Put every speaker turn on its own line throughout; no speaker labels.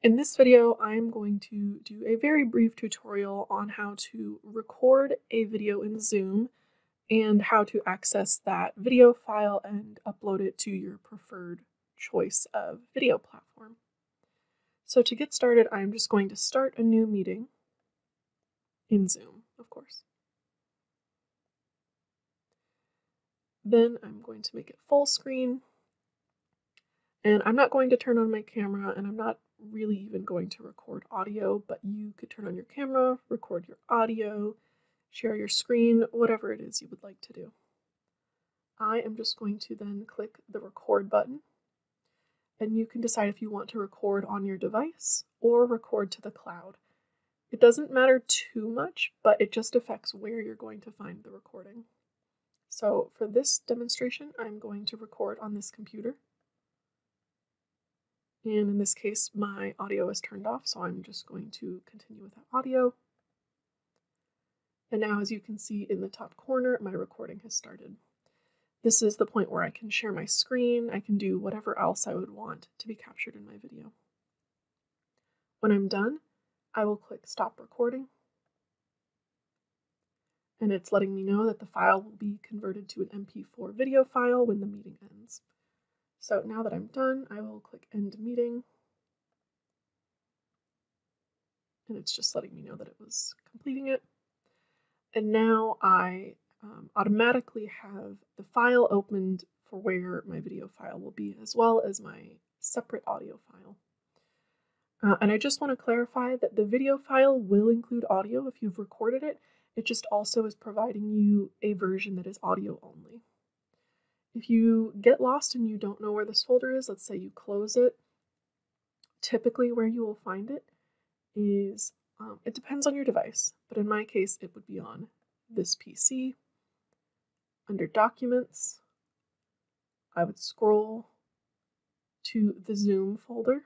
In this video, I'm going to do a very brief tutorial on how to record a video in Zoom and how to access that video file and upload it to your preferred choice of video platform. So to get started, I'm just going to start a new meeting in Zoom, of course. Then I'm going to make it full screen. And I'm not going to turn on my camera and I'm not really even going to record audio, but you could turn on your camera, record your audio, share your screen, whatever it is you would like to do. I am just going to then click the record button and you can decide if you want to record on your device or record to the cloud. It doesn't matter too much, but it just affects where you're going to find the recording. So for this demonstration, I'm going to record on this computer. And in this case, my audio is turned off, so I'm just going to continue with that audio. And now, as you can see in the top corner, my recording has started. This is the point where I can share my screen, I can do whatever else I would want to be captured in my video. When I'm done, I will click Stop Recording. And it's letting me know that the file will be converted to an MP4 video file when the meeting ends. So now that I'm done, I will click End Meeting. And it's just letting me know that it was completing it. And now I um, automatically have the file opened for where my video file will be, as well as my separate audio file. Uh, and I just want to clarify that the video file will include audio if you've recorded it. It just also is providing you a version that is audio only. If you get lost and you don't know where this folder is, let's say you close it, typically where you will find it is, um, it depends on your device, but in my case, it would be on this PC. Under Documents, I would scroll to the Zoom folder,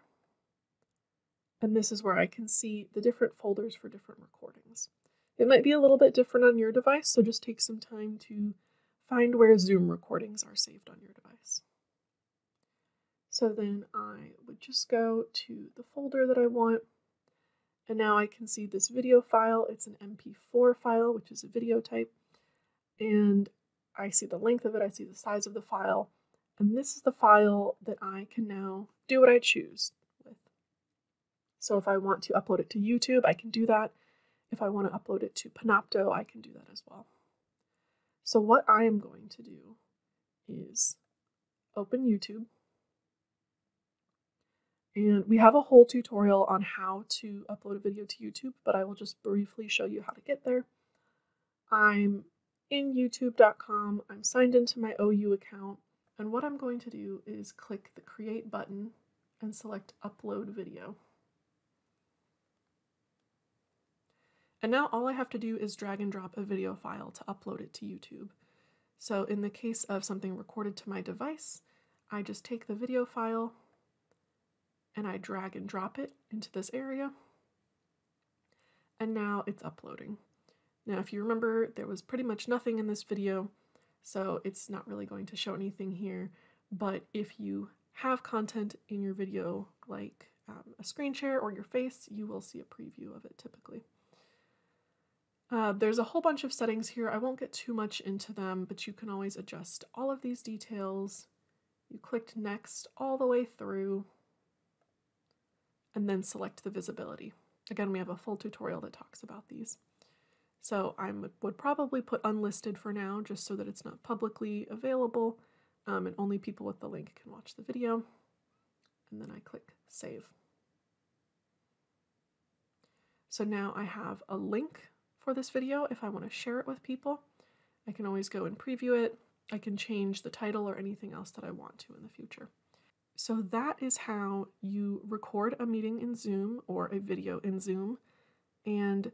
and this is where I can see the different folders for different recordings. It might be a little bit different on your device, so just take some time to find where Zoom recordings are saved on your device. So then I would just go to the folder that I want, and now I can see this video file. It's an MP4 file, which is a video type, and I see the length of it, I see the size of the file, and this is the file that I can now do what I choose with. So if I want to upload it to YouTube, I can do that. If I want to upload it to Panopto, I can do that as well. So what I am going to do is open YouTube. And we have a whole tutorial on how to upload a video to YouTube, but I will just briefly show you how to get there. I'm in youtube.com, I'm signed into my OU account, and what I'm going to do is click the create button and select upload video. And now all I have to do is drag and drop a video file to upload it to YouTube. So in the case of something recorded to my device, I just take the video file and I drag and drop it into this area. And now it's uploading. Now, if you remember, there was pretty much nothing in this video, so it's not really going to show anything here. But if you have content in your video, like um, a screen share or your face, you will see a preview of it typically. Uh, there's a whole bunch of settings here. I won't get too much into them, but you can always adjust all of these details. You clicked next all the way through and then select the visibility. Again, we have a full tutorial that talks about these. So I would probably put unlisted for now just so that it's not publicly available um, and only people with the link can watch the video. And then I click save. So now I have a link for this video if I want to share it with people. I can always go and preview it. I can change the title or anything else that I want to in the future. So that is how you record a meeting in Zoom or a video in Zoom and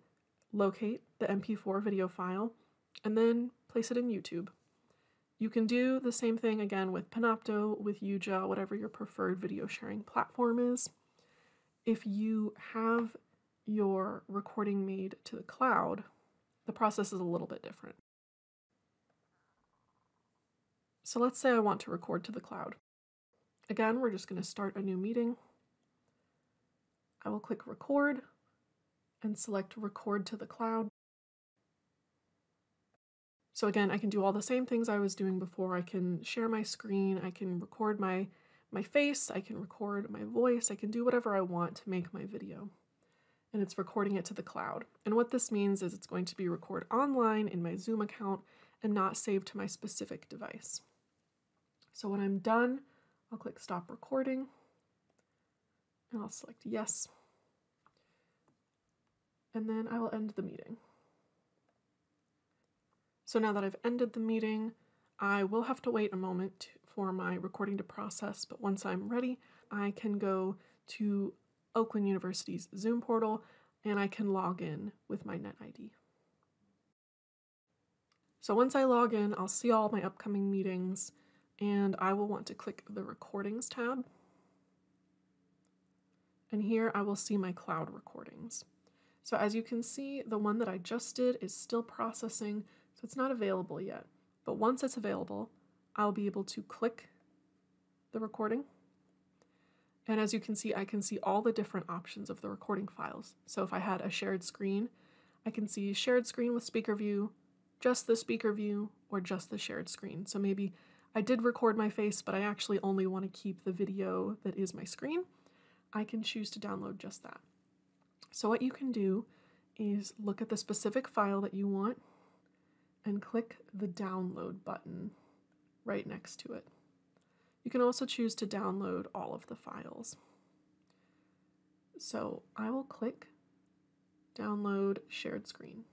locate the MP4 video file and then place it in YouTube. You can do the same thing again with Panopto, with Yuja, whatever your preferred video sharing platform is. If you have your recording made to the cloud, the process is a little bit different. So let's say I want to record to the cloud. Again, we're just going to start a new meeting. I will click record and select record to the cloud. So again, I can do all the same things I was doing before. I can share my screen, I can record my, my face, I can record my voice, I can do whatever I want to make my video. And it's recording it to the cloud. And what this means is it's going to be recorded online in my Zoom account and not saved to my specific device. So when I'm done, I'll click stop recording and I'll select yes. And then I will end the meeting. So now that I've ended the meeting, I will have to wait a moment for my recording to process, but once I'm ready, I can go to Oakland University's Zoom portal and I can log in with my NetID. So once I log in, I'll see all my upcoming meetings and I will want to click the Recordings tab. And here I will see my cloud recordings. So as you can see, the one that I just did is still processing, so it's not available yet. But once it's available, I'll be able to click the recording. And as you can see, I can see all the different options of the recording files. So if I had a shared screen, I can see shared screen with speaker view, just the speaker view, or just the shared screen. So maybe I did record my face, but I actually only want to keep the video that is my screen. I can choose to download just that. So what you can do is look at the specific file that you want and click the download button right next to it. You can also choose to download all of the files. So I will click download shared screen.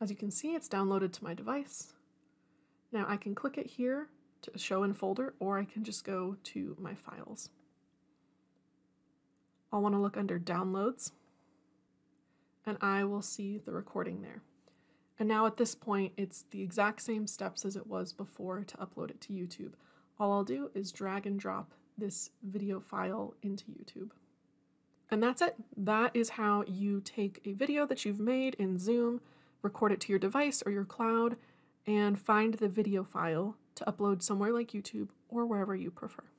As you can see, it's downloaded to my device. Now I can click it here to show in folder, or I can just go to my files. I'll want to look under downloads, and I will see the recording there. And now at this point, it's the exact same steps as it was before to upload it to YouTube. All I'll do is drag and drop this video file into YouTube. And that's it. That is how you take a video that you've made in Zoom, record it to your device or your cloud, and find the video file to upload somewhere like YouTube or wherever you prefer.